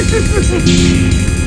Can't get out.